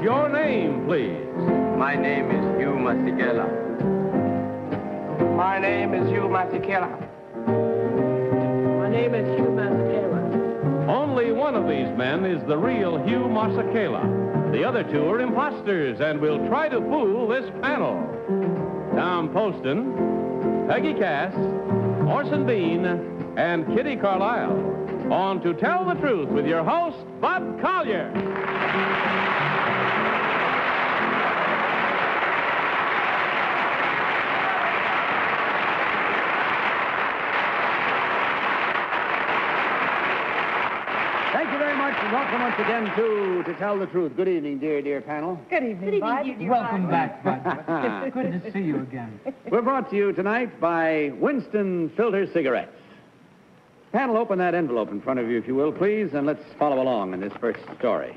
is your name, please? My name is Hugh Masekela. My name is Hugh Masekela. My name is Hugh Masekela. Only one of these men is the real Hugh Masekela. The other two are imposters and will try to fool this panel. Tom Poston, Peggy Cass, Orson Bean, and Kitty Carlisle. On To Tell the Truth with your host, Bud Collyer. Thank you very much, and welcome once again to To Tell the Truth. Good evening, dear, dear panel. Good evening, Good evening, Bud. Welcome back, Bud. It's good to see you again. We're brought to you tonight by Winston Filter Cigarettes. Panel, open that envelope in front of you, if you will, please, and let's follow along in this first story.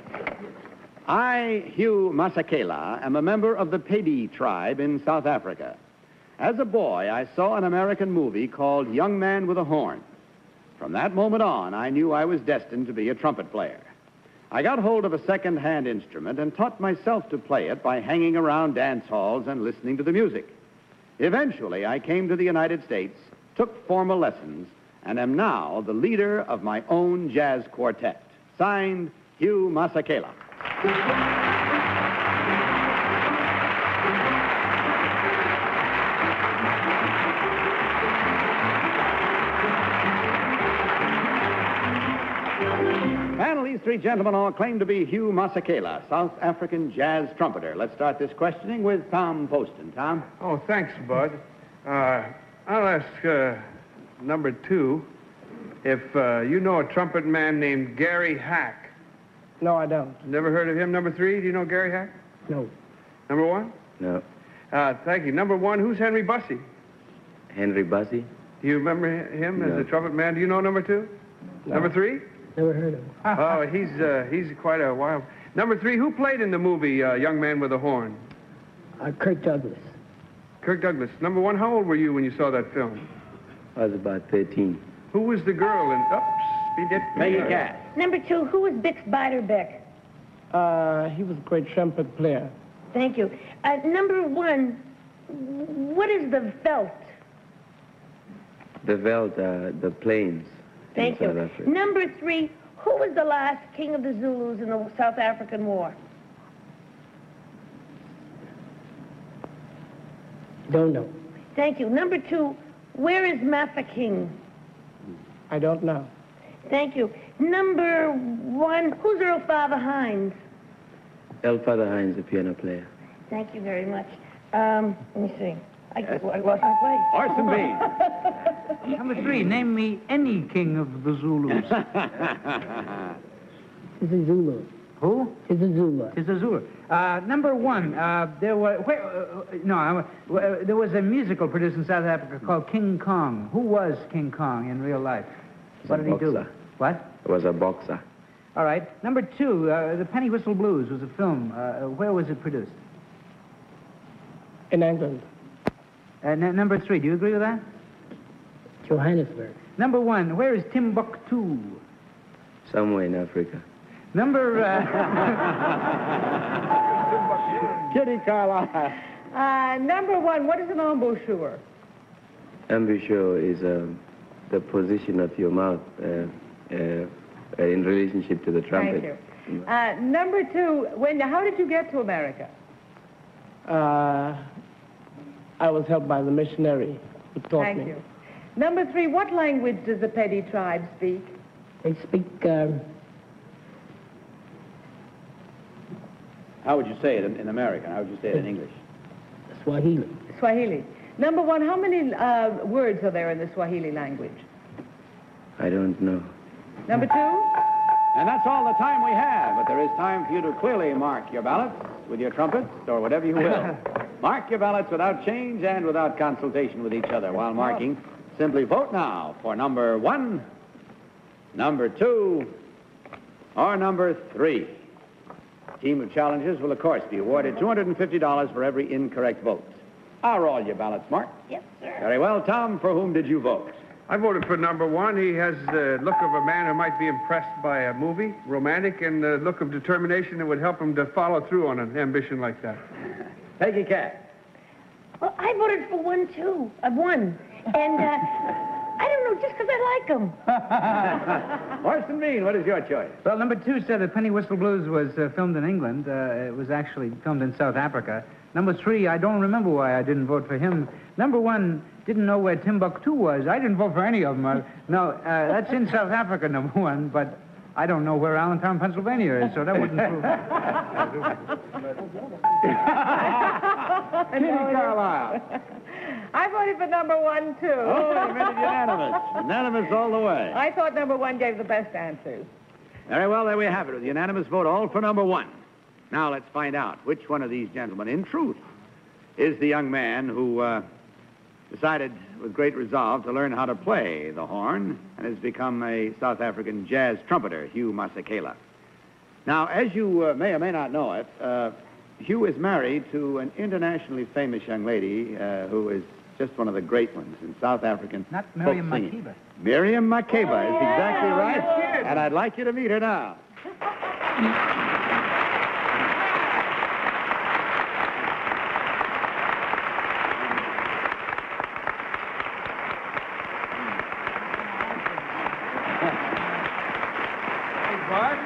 I, Hugh Masekela, am a member of the Pedi tribe in South Africa. As a boy, I saw an American movie called Young Man with a Horn. From that moment on, I knew I was destined to be a trumpet player. I got hold of a second-hand instrument and taught myself to play it by hanging around dance halls and listening to the music. Eventually, I came to the United States, took formal lessons, and am now the leader of my own jazz quartet. Signed, Hugh Masekela. These three gentlemen all claim to be Hugh Masekela, South African jazz trumpeter. Let's start this questioning with Tom Poston. Tom? Oh, thanks, Bud. Uh, I'll ask uh, number two if uh, you know a trumpet man named Gary Hack. No, I don't. Never heard of him? Number three, do you know Gary Hack? No. Number one? No. Uh, thank you. Number one, who's Henry Busse? Henry Busse? Do you remember him No. as a trumpet man? Do you know number two? Number three? Never heard of him. oh, he's uh, he's quite a wild. Number three, who played in the movie uh, Young Man with a Horn? Uh, Kirk Douglas. Kirk Douglas. Number one, how old were you when you saw that film? I was about 13. Who was the girl in? Oops, speed it. Peggy Cass. Number two, who was Bix Beiderbecke? Uh, he was a great trumpet player. Thank you. Uh, number one, what is the Veld? The Veld, uh, the plains Thank you. South Africa. Number three, who was the last king of the Zulus in the South African War? Don't know. Thank you. Number two, where is Mafeking? I don't know. Thank you. Number one, who's Earl Father Hines? El Father Hines, the piano player. Thank you very much. Um, let me see. I, I lost my place. Orson Bean. Number three, name me any king of the Zulus. He's a Zulu. Who? He's a Zulu. It's a Zulu. Uh, number one, uh, there were, where, uh, no, uh, there was a musical produced in South Africa called King Kong. Who was King Kong in real life? He's What a a did he do? What? He was a boxer. All right. Number two, uh, The Penny Whistle Blues was a film. Uh, where was it produced? In England. Uh, n- number three, do you agree with that? Johannesburg. Number one, where is Timbuktu? Somewhere in Africa. Number, uh, Kitty Carlisle. Uh, number one, what is an embouchure? Embouchure is um, the position of your mouth uh, uh, in relationship to the trumpet. Thank you. Uh, number two, when, how did you get to America? Uh, I was helped by the missionary who taught Thank me. you. Number three, what language does the Pedi tribe speak? They speak um, How would you say it in, in American? How would you say it in English? Swahili. Swahili. Number one, how many uh, words are there in the Swahili language? I don't know. Number two? And that's all the time we have, but there is time for you to clearly mark your ballots with your trumpets or whatever you will. mark your ballots without change and without consultation with each other. While marking, simply vote now for number one, number two, or number three. Team of challengers will, of course, be awarded $250 for every incorrect vote. Are all your ballots marked? Yes, sir. Very well. Tom, for whom did you vote? I voted for number one. He has the look of a man who might be impressed by a movie, romantic, and the look of determination that would help him to follow through on an ambition like that. Peggy Cass. Well, I voted for one, too. Uh, one. And, uh, I don't know, just because I like him. Orson Bean, what is your choice? Well, number two said that Penny Whistle Blues was uh, filmed in England. Uh, it was actually filmed in South Africa. Number three, I don't remember why I didn't vote for him. Number one, didn't know where Timbuktu was. I didn't vote for any of them. Uh, no, uh, that's in South Africa, number one, but I don't know where Allentown, Pennsylvania is, so that wouldn't prove. Kitty Carlisle. I voted for number one, too. Oh, you made it unanimous. Unanimous all the way. I thought number one gave the best answers. Very well, there we have it. With unanimous vote, all for number one. Now let's find out which one of these gentlemen, in truth, is the young man who uh, decided with great resolve to learn how to play the horn and has become a South African jazz trumpeter, Hugh Masekela. Now, as you uh, may or may not know it, uh, Hugh is married to an internationally famous young lady uh, who is just one of the great ones in South African Not Miriam singing. Makeba. Miriam Makeba is exactly right, and I'd like you to meet her now. Hey, Bart,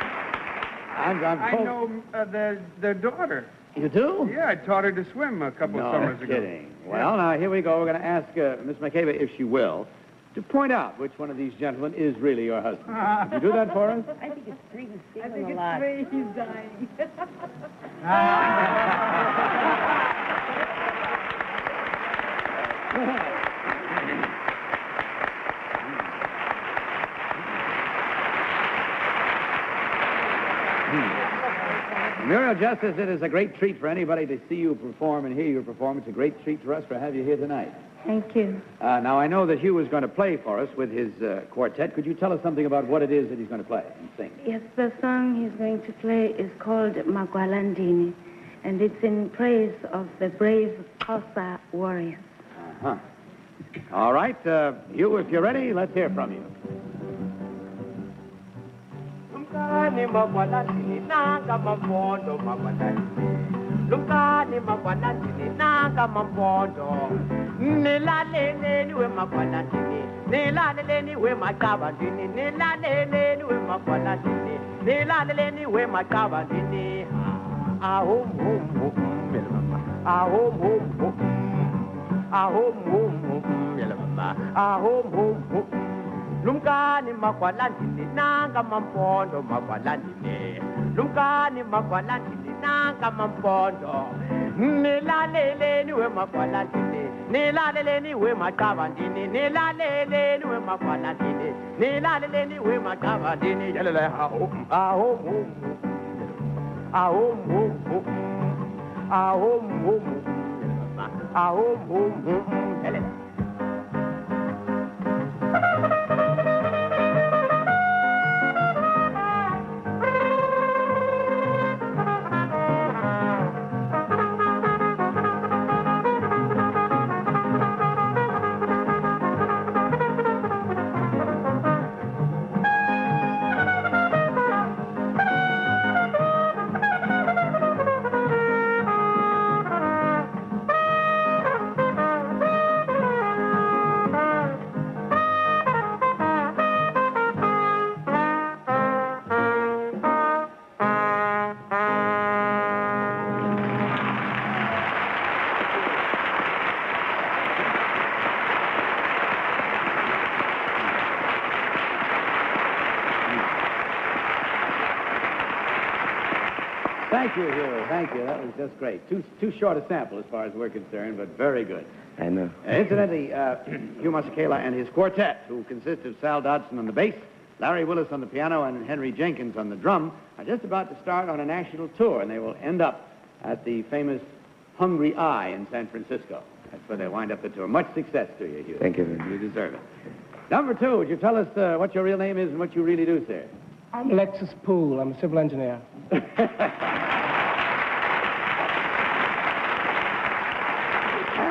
I'm, I'm know uh, their, their daughter. You do? Yeah, I taught her to swim a couple no of summers ago. kidding. Well, now here we go. We're going to ask uh, Miss Makeba, if she will, to point out which one of these gentlemen is really your husband. Would you do that for us? I think it's three was I think a it's lot. three. He's dying. Just as it is a great treat for anybody to see you perform and hear you perform, it's a great treat for us to have you here tonight. Thank you. Uh, now, I know that Hugh is going to play for us with his uh, quartet. Could you tell us something about what it is that he's going to play and sing? Yes, the song he's going to play is called Magwalandini, and it's in praise of the brave Xhosa warriors. Uh-huh. All right, uh, Hugh, if you're ready, let's hear from you. Lumkani magwalandini nanga mampondo magwalandini Lumkani magwalandini nanga mampondo. Nilaleleni we magwalandini Nilaleleni we magabandini Nilaleleni we magwalandini Nilaleleni we magabandini Ahom hom hom Ahom hom hom Ahom hom hom Ahom hom hom lumkani magwalandini nanga mampondo magwalandini lumkani magwalandini nanga mampondo nilaleleni we magwalandini nilaleleni we maqabandini nilaleleni we magwalandini nilaleleni we maqabandini yelele ahom ahom ahom you, Hugh. Thank you. That was just great. Too, too short a sample as far as we're concerned, but very good. I know. Uh, incidentally, uh, Hugh Masekela and his quartet, who consist of Sal Dodson on the bass, Larry Willis on the piano, and Henry Jenkins on the drum, are just about to start on a national tour, and they will end up at the famous hungry i in San Francisco. That's where they wind up the tour. Much success to you, Hugh. Thank you very much. You deserve it. Number two, would you tell us uh, what your real name is and what you really do, sir? I'm Alexis Poole. I'm a civil engineer.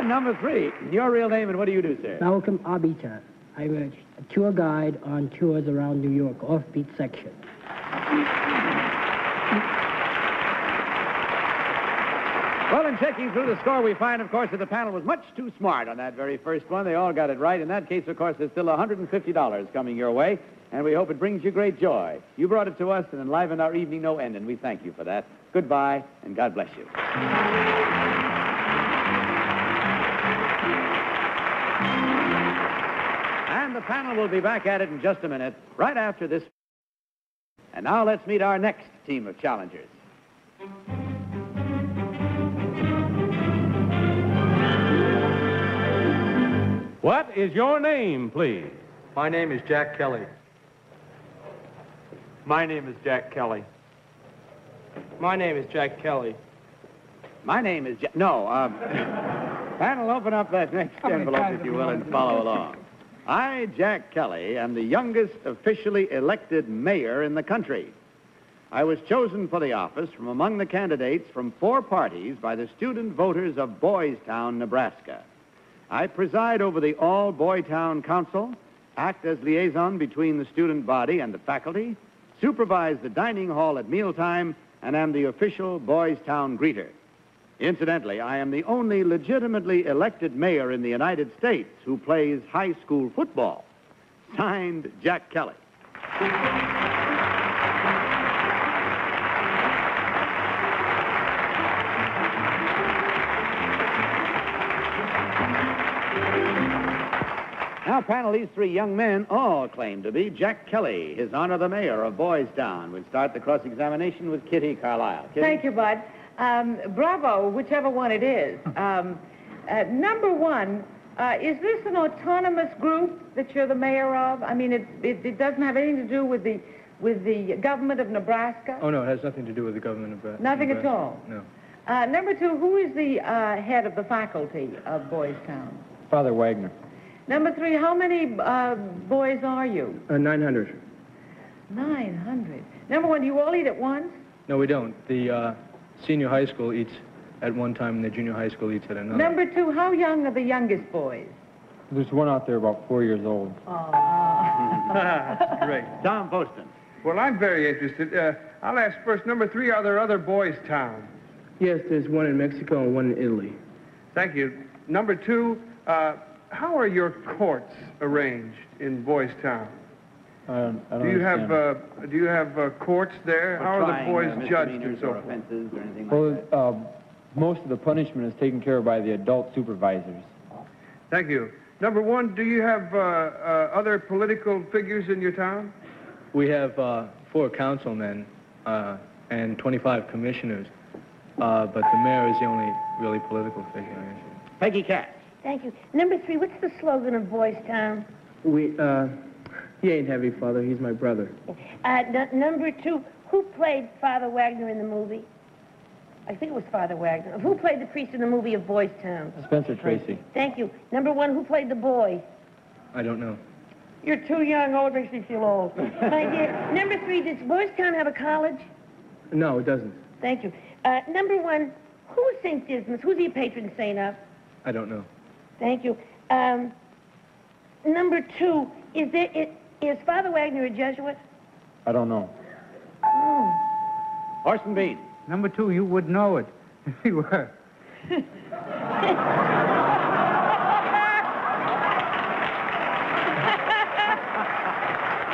And number three, your real name and what do you do, sir? Malcolm Arbiter. I'm a tour guide on tours around New York, offbeat section. Well, in checking through the score, we find, of course, that the panel was much too smart on that very first one. They all got it right. In that case, of course, there's still $150 coming your way, and we hope it brings you great joy. You brought it to us and enlivened our evening no end, and we thank you for that. Goodbye, and God bless you. The panel will be back at it in just a minute, right after this. And now let's meet our next team of challengers. What is your name, please? My name is Jack Kelly. My name is Jack Kelly. My name is Jack Kelly. My name is Jack. No, um, panel, open up that next How many envelope, if you will, and follow along. I, Jack Kelly, am the youngest officially elected mayor in the country. I was chosen for the office from among the candidates from four parties by the student voters of Boys Town, Nebraska. I preside over the All Boy Town Council, act as liaison between the student body and the faculty, supervise the dining hall at mealtime, and am the official Boys Town greeter. Incidentally, I am the only legitimately elected mayor in the United States who plays high school football. Signed, Jack Kelly. Now, panel, these three young men all claim to be Jack Kelly, His Honor the Mayor of Boys Town. We'll start the cross-examination with Kitty Carlisle. Kitty? Thank you, Bud. Um, bravo, whichever one it is. Um, uh, number one, uh, is this an autonomous group that you're the mayor of? I mean, it, it, it doesn't have anything to do with the with the government of Nebraska. Oh, no, it has nothing to do with the government of Nebraska. Nothing at all. No. Uh, number two, who is the uh, head of the faculty of Boys Town? Father Wegner. Number three, how many uh, boys are you? Uh, 900. Nine hundred. Number one, do you all eat at once? No, we don't. The uh, senior high school eats at one time, and the junior high school eats at another. Number two, how young are the youngest boys? There's one out there about four years old. Oh. Great. Tom Poston. Well, I'm very interested. Uh, I'll ask first. Number three, are there other boys' towns? Yes, there's one in Mexico and one in Italy. Thank you. Number two, uh, how are your courts arranged in Boys Town? Um, I don't Do you have understand. uh, do you have uh, courts there? For How are the boys uh, judged and misdemeanors so or forth? offenses or anything Well, like that? uh, most of the punishment is taken care of by the adult supervisors. Thank you. Number one, do you have uh, uh, other political figures in your town? We have uh, four councilmen uh, and 25 commissioners, uh, but the mayor is the only really political figure. Peggy Cass. Thank you. Number three, what's the slogan of Boys Town? We, uh, he ain't heavy, Father. He's my brother. Uh, n- number two, who played Father Wegner in the movie? I think it was Father Wegner. Who played the priest in the movie of Boys Town? Spencer Tracy. Thank you. Number one, who played the boy? I don't know. You're too young. Oh, it makes me feel old. My dear. Number three, does Boys Town have a college? No, it doesn't. Thank you. Uh, number one, who is St. Dismas? Who's the patron saint of? I don't know. Thank you. Um, number two, is there, it, is Father Wegner a Jesuit? I don't know. Oh. Orson Bean. Number two, you would know it if you were.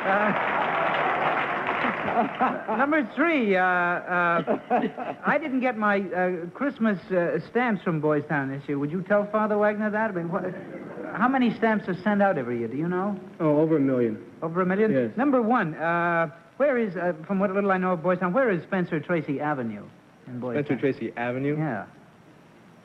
Uh, number three, uh, uh, I didn't get my uh, Christmas uh, stamps from Boys Town this year. Would you tell Father Wegner that? I mean, what, how many stamps are sent out every year? Do you know? Oh, over a million. Over a million? Yes. Number one, uh, where is, uh, from what little I know of Boys Town, where is Spencer Tracy Avenue in Boys Spencer Tracy Avenue? Yeah.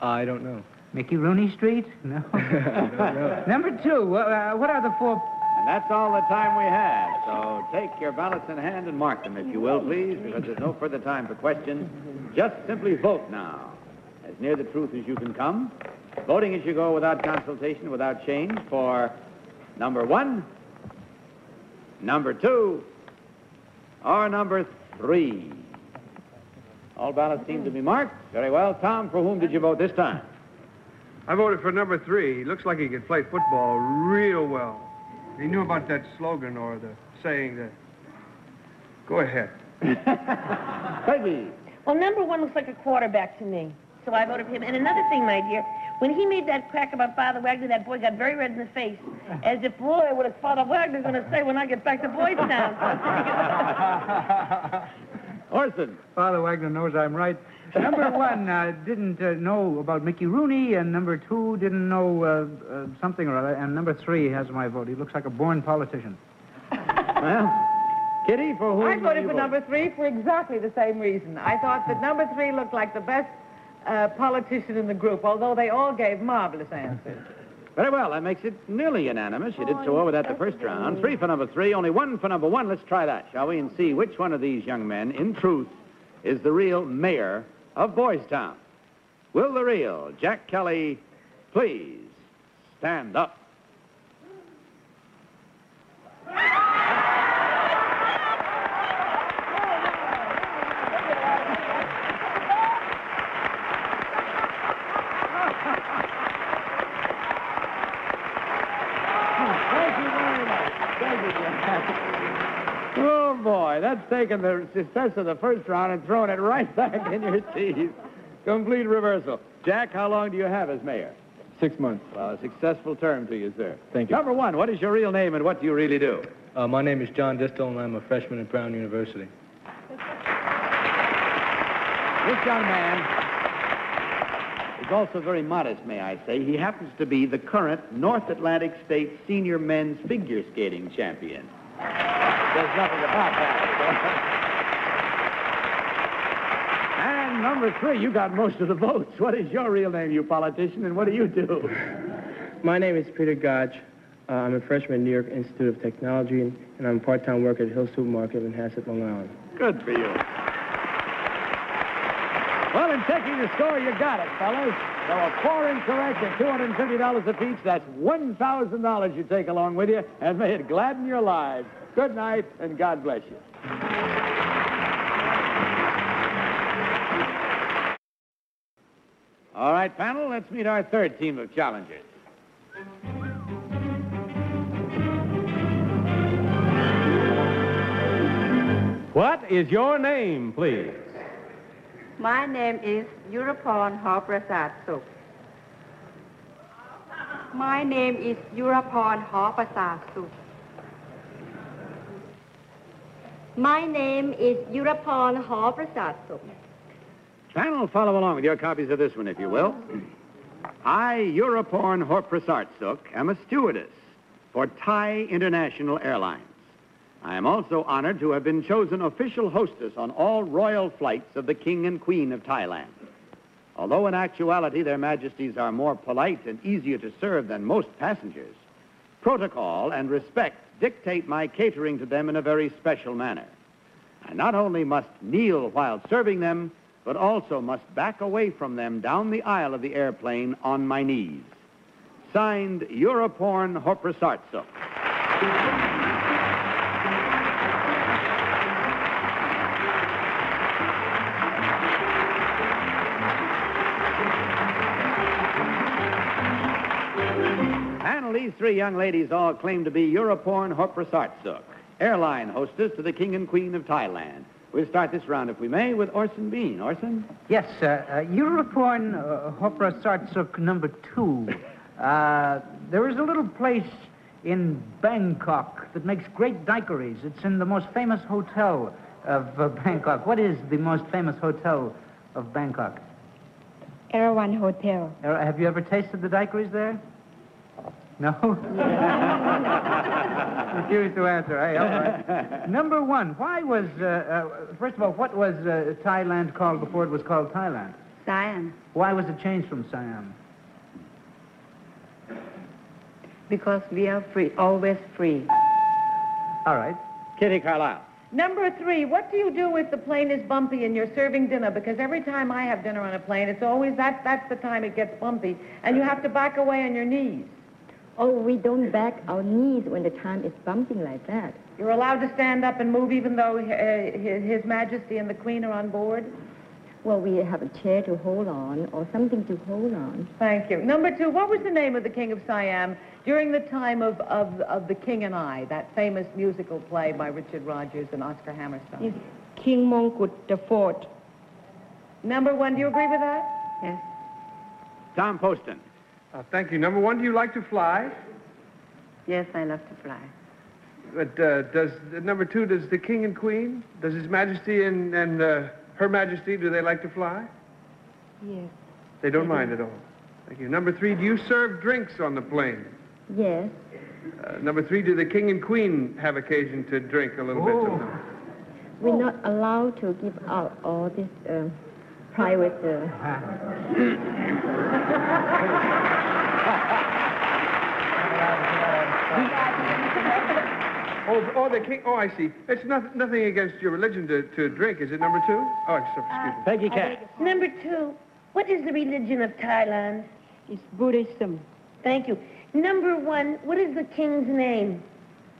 I don't know. Mickey Rooney Street? No. I don't know. Number two, uh, what are the four... And that's all the time we have. So take your ballots in hand and mark them, if you will, please, because there's no further time for questions. Just simply vote now, as near the truth as you can come. Voting as you go without consultation, without change, for number one, number two, or number three. All ballots seem to be marked. Very well. Tom, for whom did you vote this time? I voted for number three. He looks like he could play football real well. He knew about that slogan or the saying that. Go ahead. Peggy. Well, number one looks like a quarterback to me, so I voted for him. And another thing, my dear, when he made that crack about Father Wegner, that boy got very red in the face, as if, boy, what is Father Wegner going to say when I get back to Boys Town? Orson. Father Wegner knows I'm right. Number one uh, didn't uh, know about Mickey Rooney, and number two didn't know uh, uh, something or other, and number three has my vote. He looks like a born politician. Well, Kitty, for whom I voted for vote? number three for exactly the same reason. I thought that number three looked like the best uh, politician in the group, although they all gave marvelous answers. Very well, that makes it nearly unanimous. You did so well that the first round. Three for number three, only one for number one. Let's try that, shall we, and see which one of these young men, in truth, is the real mayor of Boys Town. Will the real Jack Kelly please stand up? Thank you very much. Thank you, Jack. Oh, boy, that's taking the success of the first round and throwing it right back in your teeth. Complete reversal. Jack, how long do you have as mayor? Six months. Well, a successful term to you, sir. Thank you. Number one, what is your real name and what do you really do? Uh, my name is John Distel, and I'm a freshman at Brown University. This young man is also very modest, may I say. He happens to be the current North Atlantic State senior men's figure skating champion. There's nothing about that. And number three, you got most of the votes. What is your real name, you politician, and what do you do? My name is Peter Gotch. Uh, I'm a freshman at New York Institute of Technology, and, and I'm a part-time worker at Hill Supermarket in Hasset, Long Island. Good for you. Well, in taking the score, you got it, fellas. There were four incorrect and $250 apiece. That's $1,000 you take along with you, and may it gladden your lives. Good night, and God bless you. All right, panel, let's meet our third team of challengers. What is your name, please? My name is Yurapon Haprasad Suk. My name is Yurapon Haprasad My name is Yurapon Haprasad Suk. Panel, follow along with your copies of this one, if you will. I, Europorn Horprasartsuk, am a stewardess for Thai International Airlines. I am also honored to have been chosen official hostess on all royal flights of the King and Queen of Thailand. Although in actuality their majesties are more polite and easier to serve than most passengers, protocol and respect dictate my catering to them in a very special manner. I not only must kneel while serving them, but also must back away from them down the aisle of the airplane on my knees. Signed, Europorn Horprasartsuk. Three young ladies all claim to be Europorn Horprasartsuk, airline hostess to the King and Queen of Thailand. We'll start this round, if we may, with Orson Bean. Orson? Yes, uh, uh, Europorn uh, Hopra Sartsuk number two. Uh, there is a little place in Bangkok that makes great daiquiris. It's in the most famous hotel of uh, Bangkok. What is the most famous hotel of Bangkok? Erawan Hotel. Uh, have you ever tasted the daiquiris there? No? Refuse to answer. Hey, all right. Number one, why was, uh, uh, first of all, what was uh, Thailand called before it was called Thailand? Siam. Why was it changed from Siam? Because we are free, always free. All right. Kitty Carlisle. Number three, what do you do if the plane is bumpy and you're serving dinner? Because every time I have dinner on a plane, it's always that, that's the time it gets bumpy, and you have to back away on your knees. Oh, we don't back our knees when the time is bumping like that. You're allowed to stand up and move even though uh, his, his Majesty and the Queen are on board? Well, we have a chair to hold on or something to hold on. Thank you. Number two, what was the name of the King of Siam during the time of, of, of The King and I, that famous musical play by Richard Rodgers and Oscar Hammerstein? It's King Mongkut the Fourth. Number one, do you agree with that? Yes. Tom Poston. Uh, thank you. Number one, do you like to fly? Yes, I love to fly. But uh, does uh, number two, does the king and queen, does His Majesty and, and uh, Her Majesty, do they like to fly? Yes. They don't They do. mind at all. Thank you. Number three, do you serve drinks on the plane? Yes. Uh, number three, do the king and queen have occasion to drink a little bit sometimes? We're not allowed to give out all this uh, private. Oh, oh, the king. Oh, I see. It's not, nothing against your religion to, to drink. Is it number two? Oh, excuse excuse me. Peggy Cass. Number two, what is the religion of Thailand? It's Buddhism. Thank you. Number one, what is the king's name?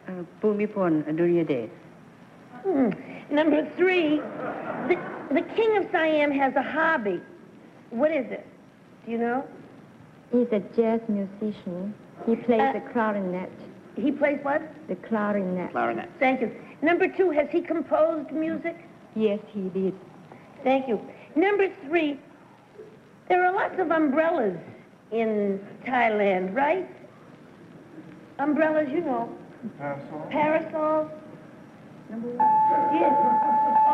Uh, Bhumibol Adulyadej. Hmm. Number three, the, the king of Siam has a hobby. What is it? Do you know? He's a jazz musician. He plays Uh, the clarinet. He plays what? The clarinet. Clarinet. Thank you. Number two, has he composed music? Yes, he did. Thank you. Number three, there are lots of umbrellas in Thailand, right? Umbrellas, you know. Parasols. Number one. Yes.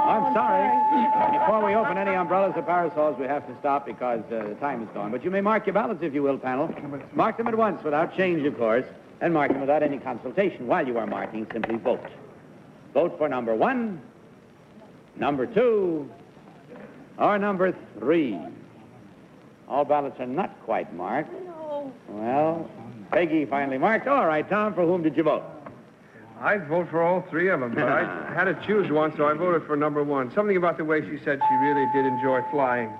I'm sorry. Before we open any umbrellas or parasols, we have to stop because uh, the time is gone. But you may mark your ballots if you will, panel. Mark them at once without change, of course, and mark them without any consultation. While you are marking, simply vote. Vote for number one, number two, or number three. All ballots are not quite marked. No. Well, Peggy finally marked. All right, Tom, for whom did you vote? I'd vote for all three of them, but I had to choose one, so I voted for number one. Something about the way she said she really did enjoy flying.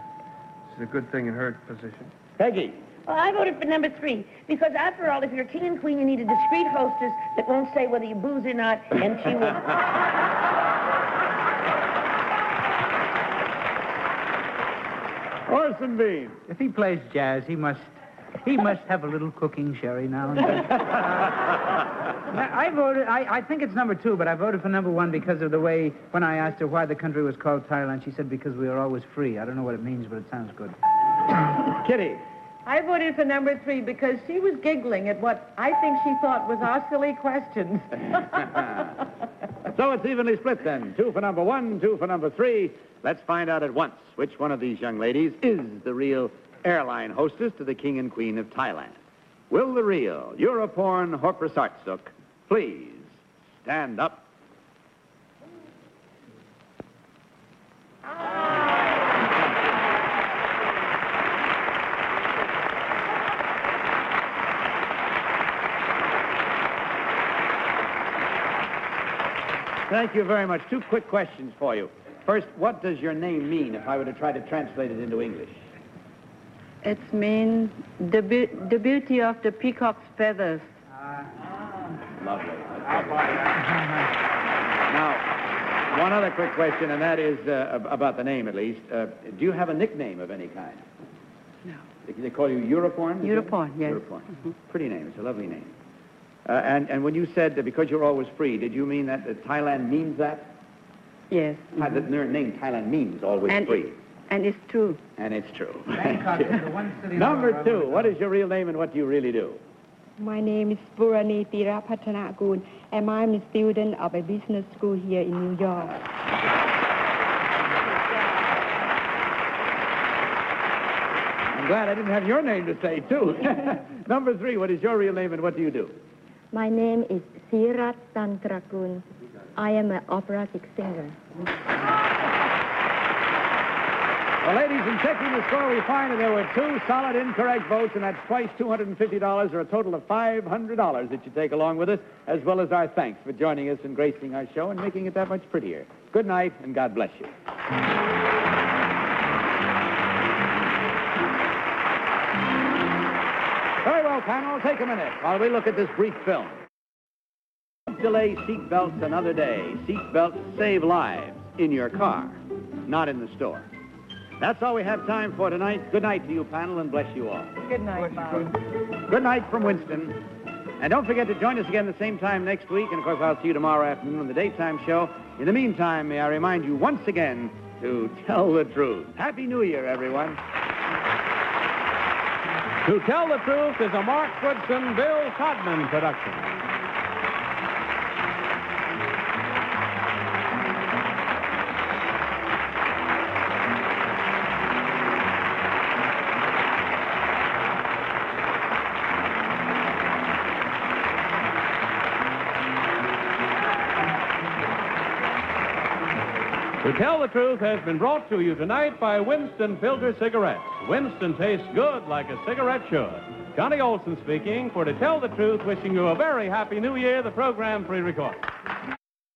It's a good thing in her position. Peggy. Well, I voted for number three because, after all, if you're king and queen, you need a discreet hostess that won't say whether you booze or not, and she will. Orson Bean. If he plays jazz, he must he must have a little cooking sherry now and then. I voted. I, I think it's number two, but I voted for number one because of the way when I asked her why the country was called Thailand, she said because we are always free. I don't know what it means, but it sounds good. Kitty. I voted for number three because she was giggling at what I think she thought was our silly questions. So it's evenly split then. Two for number one, two for number three. Let's find out at once which one of these young ladies is the real airline hostess to the King and Queen of Thailand. Will the real Europorn Horprasartsuk please stand up? Thank you very much. Two quick questions for you. First, what does your name mean if I were to try to translate it into English? It's mean the, be- the beauty of the peacock's feathers. Ah. Lovely. Now, one other quick question, and that is uh, about the name, at least. Uh, do you have a nickname of any kind? No. They, call you it? Europorn, yes. Europorn. Pretty name. It's a lovely name. Uh, and, and when you said that because you're always free, did you mean that, that Thailand means that? Yes. Thai- The name Thailand means always And free. It- And it's true. And it's true. Bangkok is the one city Number two, what is your real name and what do you really do? My name is Burani Tirapatanagun, and I'm a student of a business school here in New York. I'm glad I didn't have your name to say, too. Number three, what is your real name and what do you do? My name is Sirat Tantrakun. I am an operatic singer. Well, ladies, in checking the score, we find that there were two solid incorrect votes, and that's twice $250, or a total of $500 that you take along with us, as well as our thanks for joining us and gracing our show and making it that much prettier. Good night, and God bless you. Very well, panel, take a minute while we look at this brief film. Delay seat belts another day. Seat belts save lives in your car, not in the store. That's all we have time for tonight. Good night to you, panel, and bless you all. Good night, Bud. Good night from Winston. And don't forget to join us again the same time next week. And of course, I'll see you tomorrow afternoon on the daytime show. In the meantime, may I remind you once again to tell the truth. Happy New Year, everyone. To Tell the Truth is a Mark Goodson, Bill Todman production. Tell the Truth has been brought to you tonight by Winston Filter Cigarettes. Winston tastes good like a cigarette should. Johnny Olson speaking for To Tell the Truth, wishing you a very happy new year, the program pre-recorded.